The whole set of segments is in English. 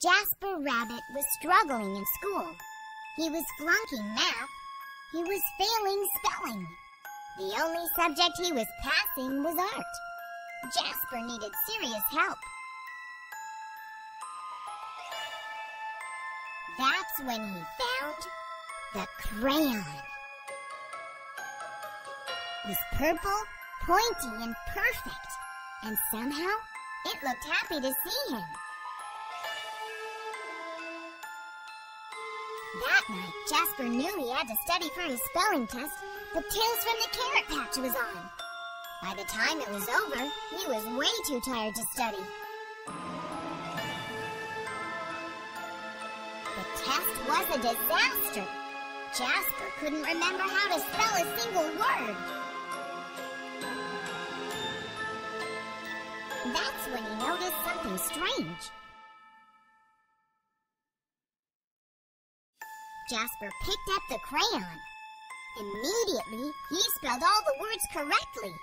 Jasper Rabbit was struggling in school. He was flunking math. He was failing spelling. The only subject he was passing was art. Jasper needed serious help. That's when he found the crayon. It was purple, pointy, and perfect. And somehow, it looked happy to see him. That night, Jasper knew he had to study for his spelling test, but Tales from the Carrot Patch was on. By the time it was over, he was way too tired to study. The test was a disaster. Jasper couldn't remember how to spell a single word. That's when he noticed something strange. Jasper picked up the crayon. Immediately, he spelled all the words correctly.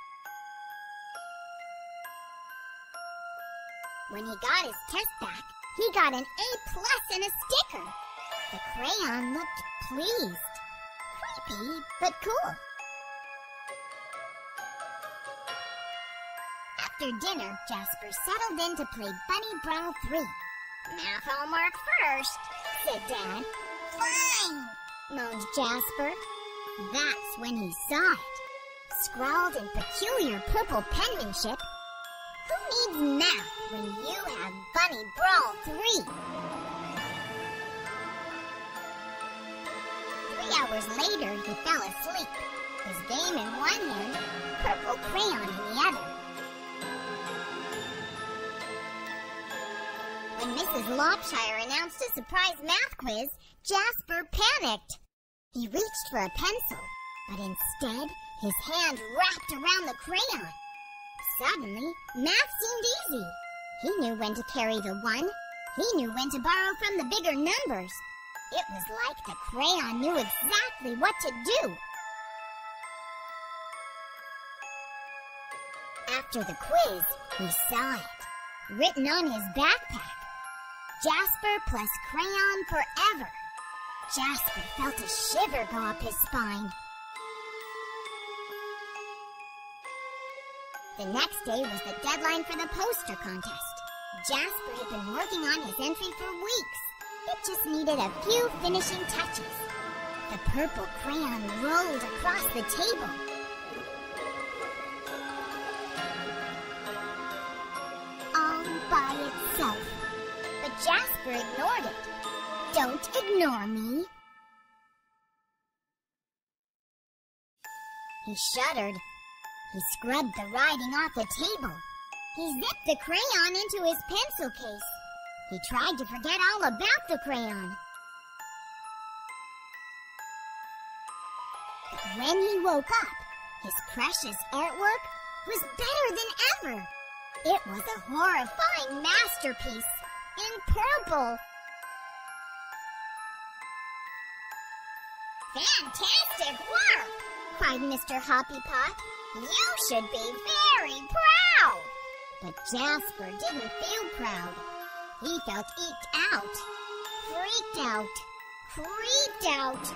When he got his test back, he got an A plus and a sticker. The crayon looked pleased. Creepy, but cool. After dinner, Jasper settled in to play Bunny Brawl 3. Math homework first, said Dad. Fine, moaned Jasper. That's when he saw it. Scrawled in peculiar purple penmanship. Who needs math when you have Bunny Brawl 3? Three hours later, he fell asleep. His game in one hand, purple crayon in the other. When Mrs. Lopshire announced a surprise math quiz, Jasper panicked. He reached for a pencil, but instead, his hand wrapped around the crayon. Suddenly, math seemed easy. He knew when to carry the one. He knew when to borrow from the bigger numbers. It was like the crayon knew exactly what to do. After the quiz, he saw it, written on his backpack. Jasper plus crayon forever. Jasper felt a shiver go up his spine. The next day was the deadline for the poster contest. Jasper had been working on his entry for weeks. It just needed a few finishing touches. The purple crayon rolled across the table. All by itself. But Jasper ignored it. Don't ignore me. He shuddered. He scrubbed the writing off the table. He zipped the crayon into his pencil case. He tried to forget all about the crayon. But when he woke up, his precious artwork was better than ever. It was a horrifying masterpiece in purple. Fantastic work! cried Mr. Hoppypot. You should be very proud! But Jasper didn't feel proud. He felt eked out, freaked out, creeped out.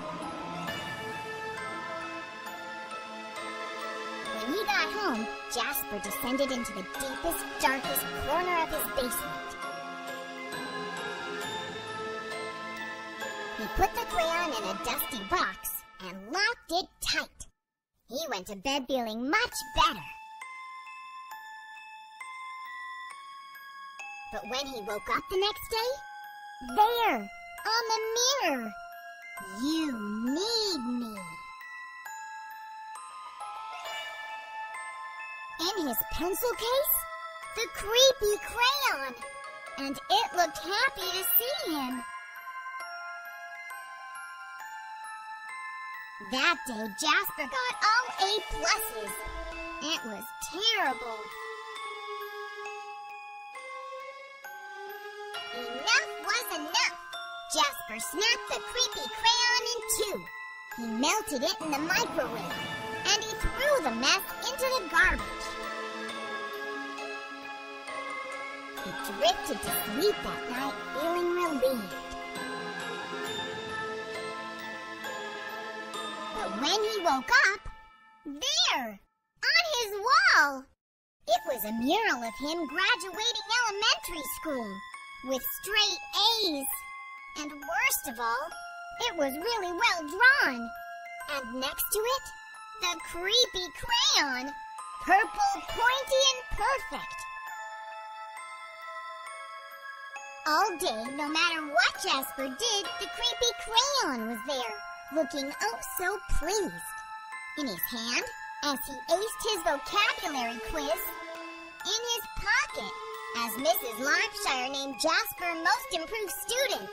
When he got home, Jasper descended into the deepest, darkest corner of his basement. He put the crayon in a dusty box and locked it tight. He went to bed feeling much better. But when he woke up the next day, there, on the mirror, you need me. In his pencil case, the creepy crayon, and it looked happy to see him. That day, Jasper got all A pluses. It was terrible. Enough was enough. Jasper snapped the creepy crayon in two. He melted it in the microwave, and he threw the mess into the garbage. He drifted to sleep that night feeling when he woke up, there, on his wall, it was a mural of him graduating elementary school with straight A's. And worst of all, it was really well drawn. And next to it, the creepy crayon, purple, pointy, and perfect. All day, no matter what Jasper did, the creepy crayon was there, looking oh so pleased. In his hand, as he aced his vocabulary quiz, in his pocket, as Mrs. Larkshire named Jasper Most Improved Student.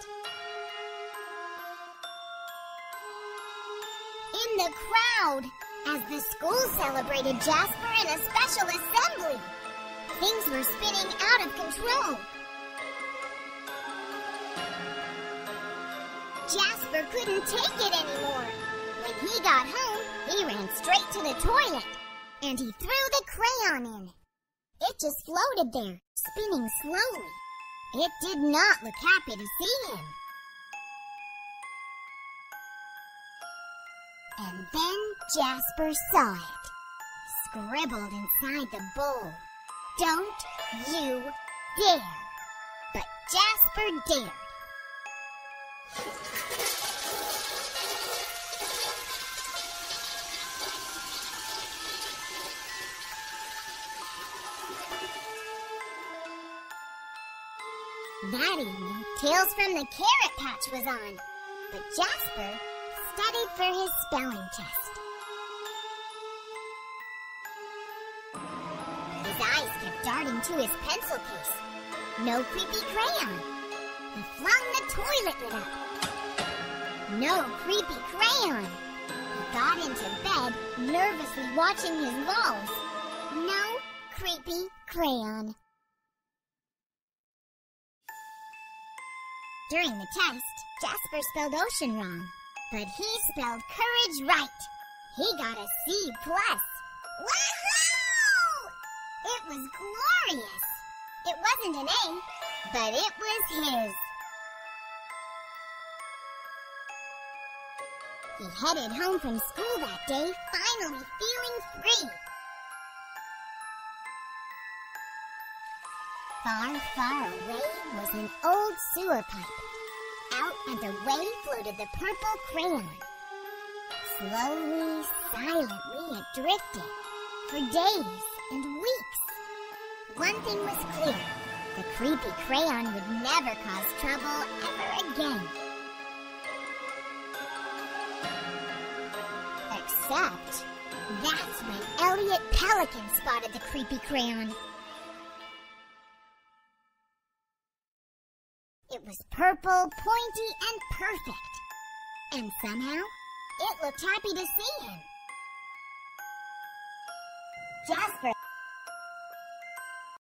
In the crowd, as the school celebrated Jasper in a special assembly. Things were spinning out of control. Couldn't take it anymore. When he got home, he ran straight to the toilet, and he threw the crayon in. It just floated there, spinning slowly. It did not look happy to see him. And then Jasper saw it, scribbled inside the bowl. Don't you dare! But Jasper dared. That evening, Tales from the Carrot Patch was on, but Jasper studied for his spelling test. His eyes kept darting to his pencil case. No creepy crayon. He flung the toilet lid up. No creepy crayon. He got into bed, nervously watching his walls. No creepy crayon. During the test, Jasper spelled ocean wrong, but he spelled courage right. He got a C plus. Woohoo! It was glorious. It wasn't an A, but it was his. He headed home from school that day, finally feeling free. Far, far away was an old sewer pipe. Out and away floated the purple crayon. Slowly, silently, it drifted for days and weeks. One thing was clear. The creepy crayon would never cause trouble ever again. Except, that's when Elliot Pelican spotted the creepy crayon. It was purple, pointy, and perfect. And somehow, it looked happy to see him. Jasper